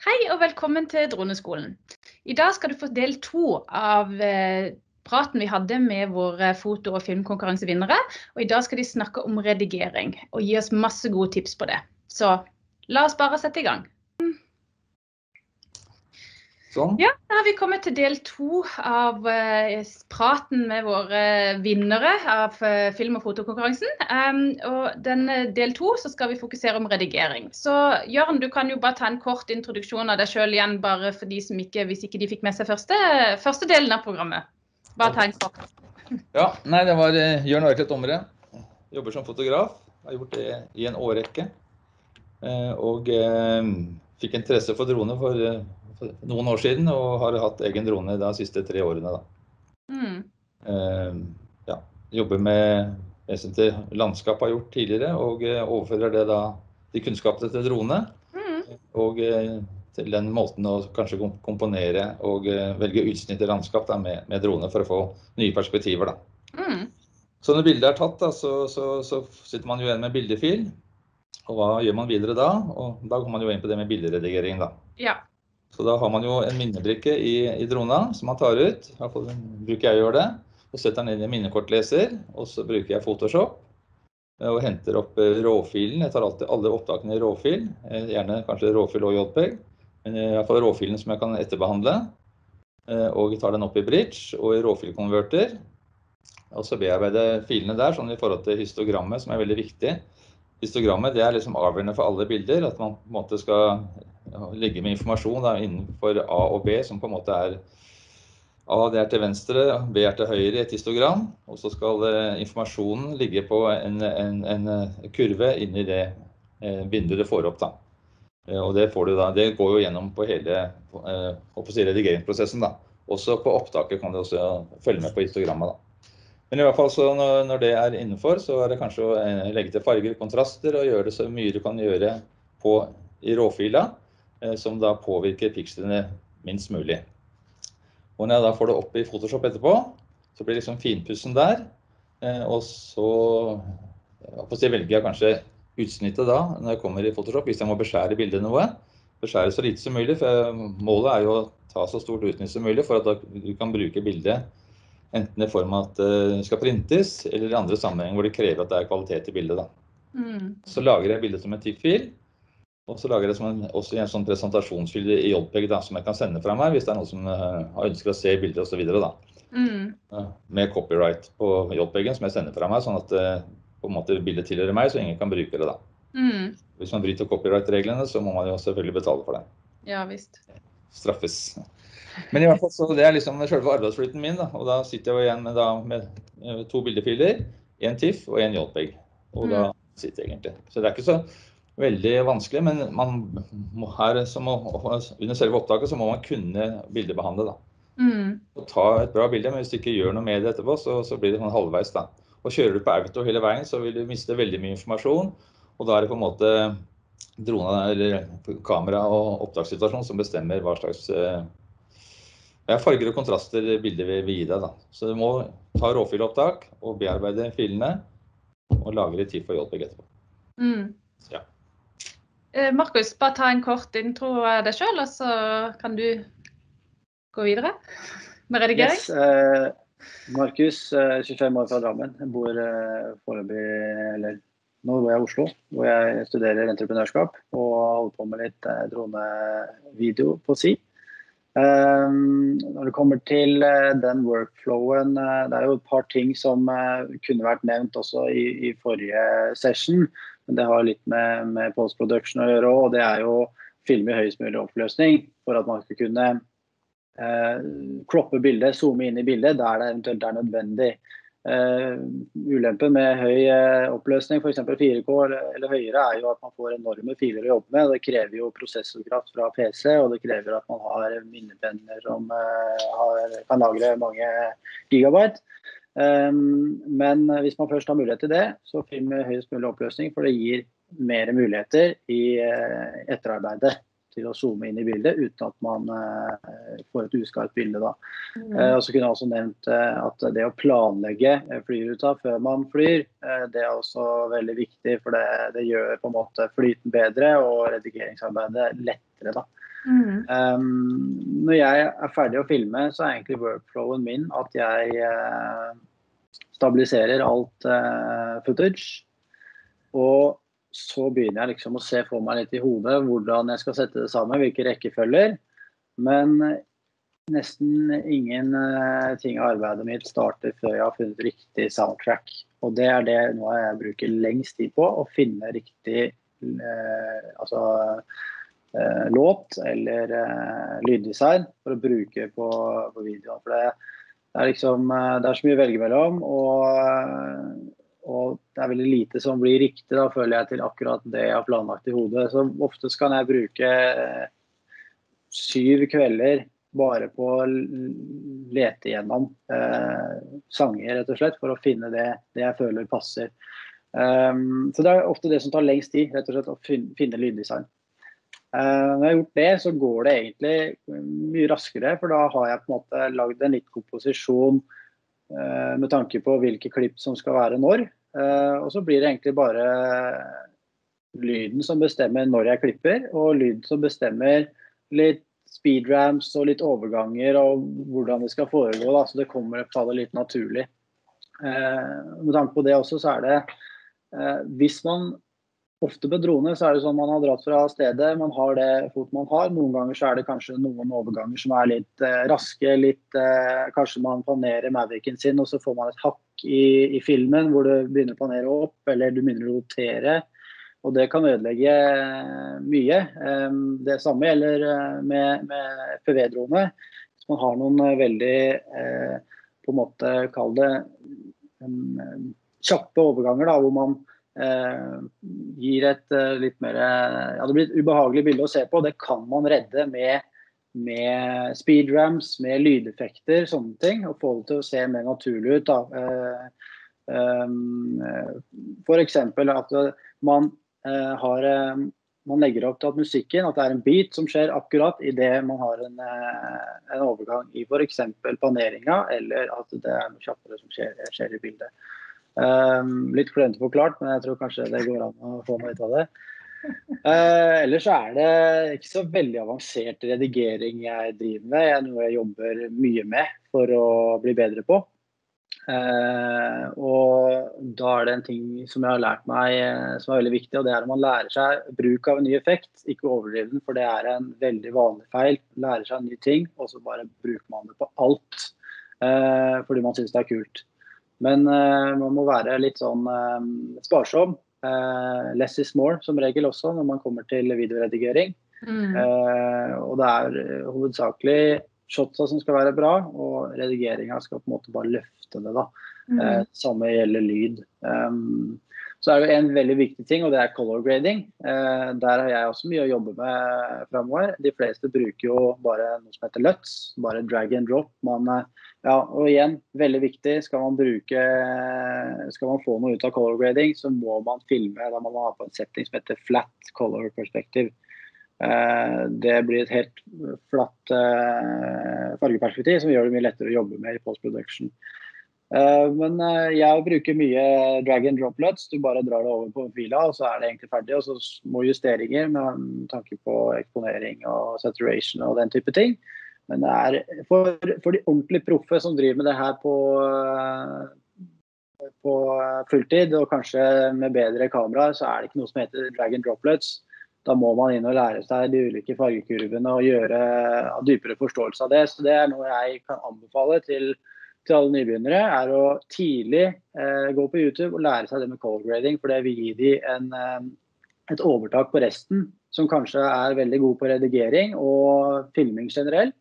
Hei og velkommen til Droneskolen. I dag skal du få del to av eh, praten vi hadde med våre foto- og filmkonkurransevinnere. Og i dag skal de snakke om redigering og gi oss masse gode tips på det. Så la oss bare sette i gang. Sånn. Ja, da har vi kommet til del to av uh, praten med våre vinnere av uh, film- og fotokonkurransen. Um, og denne del to så skal vi fokusere om redigering. Så Jørn, du kan jo bare ta en kort introduksjon av deg sjøl igjen, bare for de som ikke, hvis ikke de fikk med seg første, første delen av programmet. Bare ta en kort. Ja, nei, det var uh, Jørn Arket Omre. Jobber som fotograf. Har gjort det i en årrekke. Eh, og eh, fikk interesse for drone eh, for noen år siden, og har hatt egen drone de siste tre årene. Da. Mm. Eh, ja, jobber med vesentlig landskap har gjort tidligere, og eh, overfører det da de kunnskapene til drone. Mm. Og eh, til den måten å kanskje komponere og eh, velge utsnitt i landskap da, med, med drone for å få nye perspektiver. da. Mm. Så når bildet er tatt, da, så, så, så sitter man jo igjen med bildefil. Og hva gjør man videre da? Og da kommer man jo inn på det med bilderedigering. da. Ja. Så da har man jo en minnebrikke i, i drona som man tar ut. I hvert fall bruker jeg å gjøre det. Og setter den inn i minnekortleser. Og så bruker jeg Photoshop eh, og henter opp eh, råfilen. Jeg tar alltid alle opptakene i råfil. eh, Gjerne kanskje råfil og JPEG. Men i hvert fall råfilen som jeg kan etterbehandle. Og jeg tar den opp i Bridge og i råfilkonverter. Og så bearbeide filene der, sånn i forhold til histogrammet, som er veldig viktig. Histogrammet det er liksom avgjørende for alle bilder. At man på en måte skal ligge med informasjon da, innenfor A og B, som på en måte er A det er til venstre, B er til høyre i et histogram. Og så skal eh, informasjonen ligge på en, en, en eh, kurve inni det eh, vinduet du får opp. da. Eh, og det, får du da, det går jo gjennom på hele eh, si redigeringsprosessen. Også på opptaket kan du også følge med på histogrammet. da. Men i hvert fall så når, når det er innenfor, så er det kanskje å eh, legge til farger, kontraster, og gjøre det så mye du kan gjøre på, i råfila, som da påvirker pikslene minst mulig. Og når jeg da får det opp i Photoshop etterpå, så blir liksom finpussen der. eh, Og så si, velger jeg kanskje utsnittet da, når jeg kommer i Photoshop, hvis jeg må beskjære bildet noe. Beskjære så lite som mulig, for målet er jo å ta så stort utsnitt som mulig for at du kan bruke bildet enten i form av at det skal printes, eller i andre sammenhenger hvor det krever at det er kvalitet i bildet. da. Mm. Så lager jeg bildet som en TIFF-fil. Og så lager jeg det som en, også i en sånn presentasjonsfil i JPEG da, som jeg kan sende fra meg hvis det er noen som uh, har ønsker å se bilder osv. Mm. Uh, med copyright på JPEG-en som jeg sender fra meg, sånn at uh, på en måte bildet tilhører meg, så ingen kan bruke det. da. Mm. Hvis man bryter copyright-reglene, så må man jo selvfølgelig betale for det. Ja visst. Straffes. Men i hvert fall, så det er liksom selve arbeidsflyten min. da, og Da sitter jeg jo igjen med, da, med eh, to bildefiler, en TIFF og en JPEG. Og da sitter jeg egentlig. Så det er ikke så veldig vanskelig, men man må her, må, under selve opptaket så må man kunne bildebehandle. da. Mm. Og ta et bra bilde, men hvis du ikke gjør noe med det etterpå, så, så blir det sånn halvveis. da. Og Kjører du på auto hele veien, så vil du miste veldig mye informasjon. Og da er det på en måte drona eller kamera og opptakssituasjon som bestemmer hva slags eh, ja, farger og kontraster bildet vil gi deg. da. Så du må ta råfilopptak og bearbeide filene og lagre tid for JPG etterpå. Mm. Ja. Eh, Markus, bare ta en kort intro av deg sjøl, og så kan du gå videre med redigering. Yes, eh, Markus, eh, 25 år fra Drammen. Bor eh, foreløpig eller nå bor jeg i Oslo, hvor jeg studerer entreprenørskap og holder på med litt eh, dronevideo på si. Eh, når det kommer til eh, den workflowen, eh, det er jo et par ting som eh, kunne vært nevnt også i, i forrige session. Men det har litt med, med post-production å gjøre òg, og det er jo filme i høyest mulig oppløsning for at man skal kunne eh, kloppe bildet, zoome inn i bildet der det eventuelt er nødvendig. Uh, ulempen med høy uh, oppløsning, f.eks. 4K eller, eller høyere, er jo at man får enorme filer å jobbe med. Det krever jo prosessorkraft fra PC, og det krever at man har minnepenner som uh, har, kan lagre mange gigabyte. Um, men hvis man først har mulighet til det, så film med høyest mulig oppløsning, for det gir mer muligheter i etterarbeidet til å zoome inn i bildet uten at man uh, får et uskarpt bilde. da. Mm. Og så kunne jeg også nevnt uh, at det å planlegge flyruta før man flyr, det er også veldig viktig. For det, det, gjør på en måte flyten bedre og redigeringsarbeidet lettere. da. Mm. Um, når jeg er ferdig å filme, så er egentlig workflowen min at jeg uh, stabiliserer alt uh, footage. Og så begynner jeg liksom å se for meg litt i hodet hvordan jeg skal sette det sammen, hvilke rekkefølger. Men nesten ingen uh, ting av arbeidet mitt starter før jeg har funnet riktig soundtrack. Og det er det noe jeg bruker lengst tid på, å finne riktig altså eh, låt eller eh, lyddesign for å bruke på, på videoen. For det, det, er liksom, eh, det er så mye å velge mellom. Og, eh, og, det er veldig lite som blir riktig, da, føler jeg, til akkurat det jeg har planlagt i hodet. Så ofte kan jeg bruke eh, syv kvelder bare på å lete gjennom eh, sanger, rett og slett, for å finne det, det jeg føler passer. Um, så det er ofte det som tar lengst tid, rett og slett, å finne, lyddesign. Uh, når jeg har gjort det, så går det egentlig mye raskere. For da har jeg på en måte lagd en litt komposisjon uh, med tanke på hvilke klipp som skal være når. Uh, og så blir det egentlig bare lyden som bestemmer når jeg klipper, og lyden som bestemmer litt speedrams og litt overganger og hvordan det skal foregå. Da. Så det kommer faller litt naturlig. med tanke på det også, så er det Hvis man Ofte med drone så er det sånn man har dratt fra stedet, man har det fort man har. Noen ganger så er det kanskje noen overganger som er litt eh, raske. litt, eh, Kanskje man panerer Mavicen sin og så får man et hakk i, i, filmen hvor du begynner å panere opp, eller du begynner å rotere. Og det kan ødelegge eh, mye. Um, det samme gjelder eh, med, med PV-drone. Hvis man har noen eh, veldig eh, på en måte, kall det kjappe overganger da, hvor man gir et eh, litt mer ja, Det blir et ubehagelig bilde å se på. Det kan man redde med, med speedrams, med lydeffekter, sånne ting. Og få det til å se mer naturlig ut. Da. Eh, F.eks. at man har man legger opp til at musikken, at det er en beat som skjer akkurat idet man har en, en overgang i f.eks. paneringa, eller at det er noe kjappere som skjer, skjer i bildet. Um, litt klønete forklart, men jeg tror kanskje det går an å få noe ut av det. Uh, ellers er det ikke så veldig avansert redigering jeg driver med. Det er noe jeg jobber mye med for å bli bedre på. Uh, og da er det en ting som jeg har lært meg uh, som er veldig viktig, og det er at man lærer seg bruk av en ny effekt. Ikke overdriv den, for det er en veldig vanlig feil. Lærer seg en ny ting, og så bare bruker man det på alt fordi man syns det er kult. Men uh, man må være litt sånn uh, sparsom. Uh, less is more som regel også når man kommer til videoredigering. Mm. og det er hovedsakelig shotsa som skal være bra, og redigeringa skal på en måte bare løfte det. da. Mm. samme gjelder lyd. Um, så er det en veldig viktig ting, og det er color grading. Eh, der har jeg også mye å jobbe med framover. De fleste bruker jo bare noe som heter LUTs, bare drag and drop. Man, eh, ja, og igjen, veldig viktig. Skal man bruke Skal man få noe ut av color grading, så må man filme. Da må man ha på en setting som heter flat color perspective. Eh, det blir et helt flatt eh, fargeperspektiv som gjør det mye lettere å jobbe med i post production. Eh, men eh, jeg bruker mye drag and droplets. Du bare drar det over på fila, og så er det egentlig ferdig. Og så små justeringer med tanke på eksponering og saturation og den type ting. Men det er for, for de ordentlig proffe som driver med det her på, eh, på fulltid, og kanskje med bedre kameraer, så er det ikke noe som heter drag and droplets. Da må man inn og lære seg de ulike fargekurvene og gjøre dypere forståelse av det. Så det er noe jeg kan anbefale til til alle nybegynnere, er å tidlig eh, gå på YouTube og lære seg det med color grading. For det vil gi dem eh, et overtak på resten, som kanskje er veldig god på redigering og filming generelt.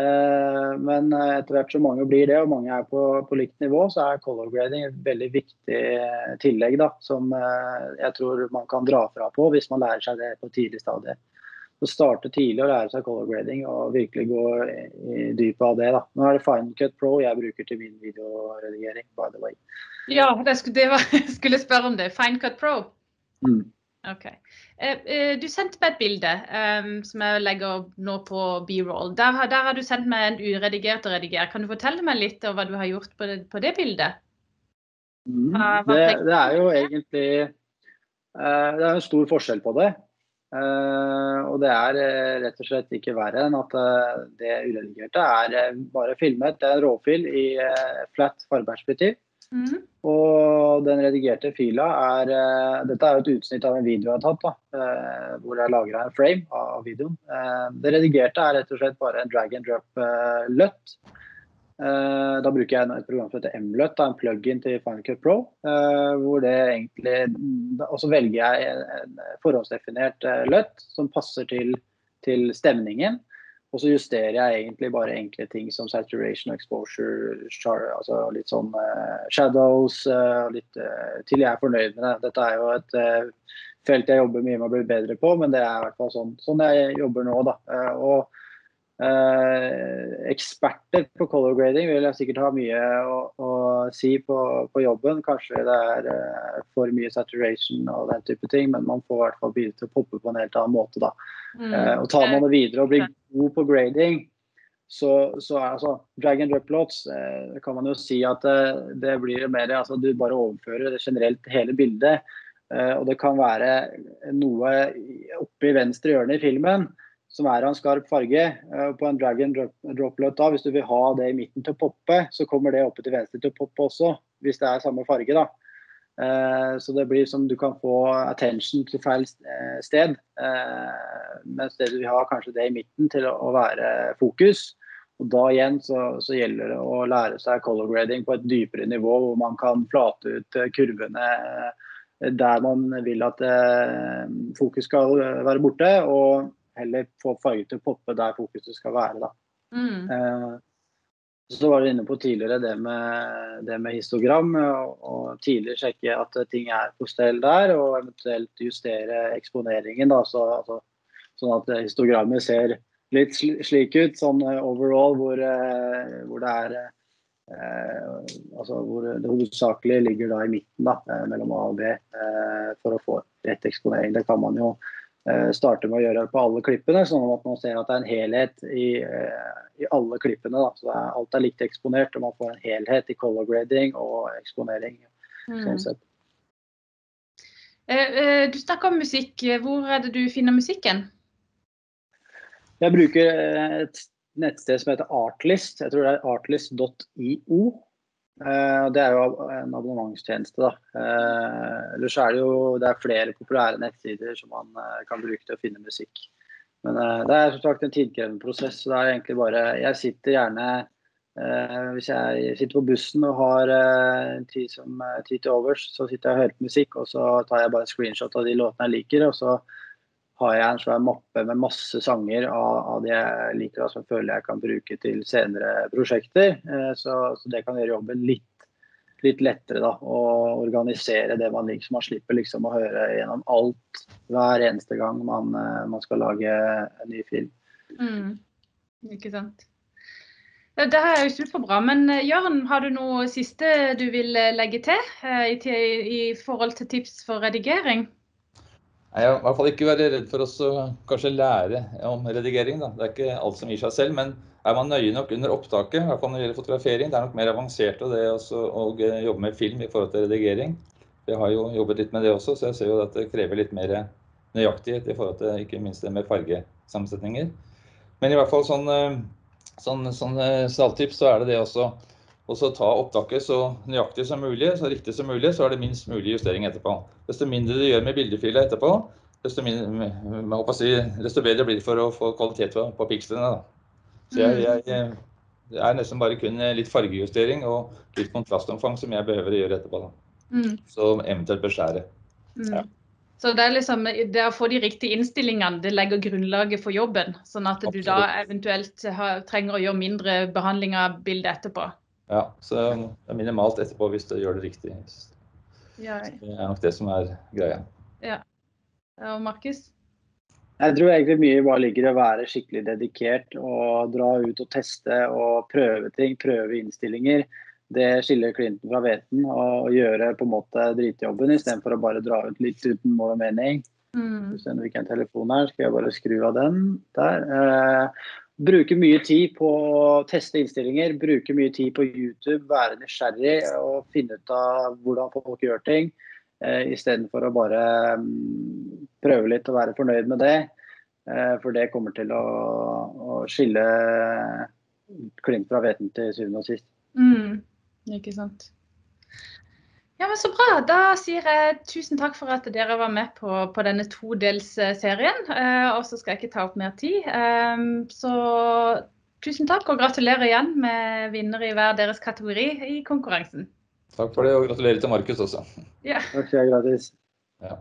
Eh, men etter hvert som mange blir det, og mange er på, på likt nivå, så er color grading et veldig viktig eh, tillegg da, som eh, jeg tror man kan dra fra på hvis man lærer seg det på tidlig stadie å starte tidlig og lære seg color grading og virkelig gå i dypet av det. da. Nå er det Final Cut Pro jeg bruker til min videoredigering, by the way. Ja, det skulle, det var, jeg skulle spørre om det. Final Cut Pro? Mm. OK. Eh, eh, du sendte meg et bilde um, som jeg legger nå på B-roll. Der, der, har du sendt meg en uredigert og redigert. Kan du fortelle meg litt om hva du har gjort på det, på det bildet? Mm. Det, det, er jo egentlig uh, Det er en stor forskjell på det. Og det er rett og slett ikke verre enn at det uredigerte er bare filmet. Det er en råfil i flat fargeperspektiv. Mm. Og den redigerte fila er Dette er jo et utsnitt av en video jeg har tatt, da, hvor jeg lagra en frame av videoen. Det redigerte er rett og slett bare en drag and drop-løtt. Eh, da bruker jeg et program som heter Mløt, en plug-in til Final Cut Pro. Eh, hvor det egentlig Og så velger jeg en forhåndsdefinert eh, løtt som passer til, til stemningen. Og så justerer jeg egentlig bare enkle ting som saturation, exposure, altså litt sånn shadows, litt, til jeg er fornøyd med det. Dette er jo et felt jeg jobber mye med å bli bedre på, men det er i hvert fall sånn, sånn jeg jobber nå. da. Og Eh, eksperter på color grading vil sikkert ha mye å, å si på, på, jobben. Kanskje det er eh, for mye saturation og den type ting, men man får i hvert fall bidra til å poppe på en helt annen måte. da. Mm. Eh, og Tar man det videre og blir god på grading, så, så er altså drag and drop lots eh, kan man jo si at det, det blir mer altså Du bare overfører det generelt hele bildet. Eh, og det kan være noe oppe i venstre hjørne i filmen som er av en skarp farge. Eh, på en Dragon droplet da, Hvis du vil ha det i midten til å poppe, så kommer det oppe til venstre til å poppe også. Hvis det er samme farge. da. Eh, så det blir som du kan få attention til feil eh, sted. Mens det du vil ha kanskje det i midten til å være fokus. Og Da igjen så, så, gjelder det å lære seg color grading på et dypere nivå, hvor man kan flate ut kurvene der man vil at fokus skal være borte. og heller få farger til å poppe der fokuset skal være. Da. Mm. Eh, så var du inne på tidligere det med, det med histogram, og, og, tidligere sjekke at ting er på stell der, og eventuelt justere eksponeringen. Da, så, altså, sånn at histogrammet ser litt slik ut, sånn overall, hvor, eh, hvor det er eh, altså hvor det hovedsakelig ligger da i midten da, eh, mellom A og B eh, for å få rett eksponering. Det kan man jo Eh, starte med å gjøre på alle klippene, sånn at man ser at det er en helhet i, eh, i alle klippene. Da. Så er, alt er likt eksponert, og man får en helhet i color grading og eksponering. Mm. sånn eh, Du snakker om musikk. Hvor er det du finner musikken? Jeg bruker et nettsted som heter Artlist. Jeg tror det er artlist.io. Eh, det er jo en abonnementstjeneste. da. Eh, Eller så er det jo det er flere populære nettsider som man eh, kan bruke til å finne musikk. Men det er som sagt en tidkrevende prosess. så det er egentlig bare, Jeg sitter gjerne Hvis jeg sitter på bussen og har tid, som, tid til overs, så sitter jeg og hører på musikk, og så tar jeg bare en screenshot av de låtene jeg liker. og så har jeg en svær mappe med masse sanger av, av det jeg liker, og som føler jeg kan bruke til senere prosjekter. Eh, så, så, det kan gjøre jobben litt, litt lettere, da. Å organisere det man liker, så man slipper liksom å høre gjennom alt hver eneste gang man, eh, man skal lage en ny film. Mm. Ikke sant. Det er jo superbra. Men eh, Jørn, har du noe siste du vil legge til i, i forhold til tips for redigering? Jeg i hvert fall ikke være redd for å kanskje lære om redigering. Da. Det er ikke alt som gir seg selv. Men er man nøye nok under opptaket, i hvert fall når det gjelder fotografering, det er nok mer avansert det også, å jobbe med film i forhold til redigering. Jeg har jo jobbet litt med det også, så jeg ser jo at det krever litt mer nøyaktighet i forhold til ikke minst det med fargesammensetninger. Men i hvert fall sånn, eh, sånn, sånn eh, så er det det også og så ta opptaket så nøyaktig som mulig, så riktig som mulig, så er det minst mulig justering etterpå. Desto mindre du gjør med bildefila etterpå, desto, mindre, si, desto, bedre blir det for å få kvalitet på, på pikslene. Så jeg, jeg, jeg, det er nesten bare kun litt fargejustering og litt kontrastomfang som jeg behøver å gjøre etterpå. Mm. Så eventuelt beskjære. Mm. Ja. Så det er liksom det å få de riktige innstillingene, det legger grunnlaget for jobben. Sånn at du da eventuelt har, trenger å gjøre mindre behandling av bildet etterpå. Ja, så det er minimalt etterpå hvis du gjør det riktig. Ja. Det er nok det som er greia. Ja. Og Markus? Jeg tror egentlig mye bare ligger i å være skikkelig dedikert og dra ut og teste og prøve ting, prøve innstillinger. Det skiller klienten fra hveten og gjøre på en måte dritjobben istedenfor å bare dra ut litt uten mål og mening. Mm. Hvis det ikke en telefon her, skal jeg bare skru av den der. Eh, Bruke mye tid på å teste innstillinger, bruke mye tid på YouTube, være nysgjerrig og finne ut av hvordan folk gjør ting. eh, istedenfor å bare mm, prøve litt og være fornøyd med det. Eh, for det kommer til å, å skille klint fra hveten til syvende og sist. Mm, ikke sant. Ja, men Så bra. Da sier jeg tusen takk for at dere var med på, på denne todelsserien. Eh, og så skal jeg ikke ta opp mer tid. Um, så tusen takk, og gratulerer igjen med vinner i hver deres kategori i konkurransen. Takk for det, og gratulerer til Markus også. Ja. Takk, gratis. Ja.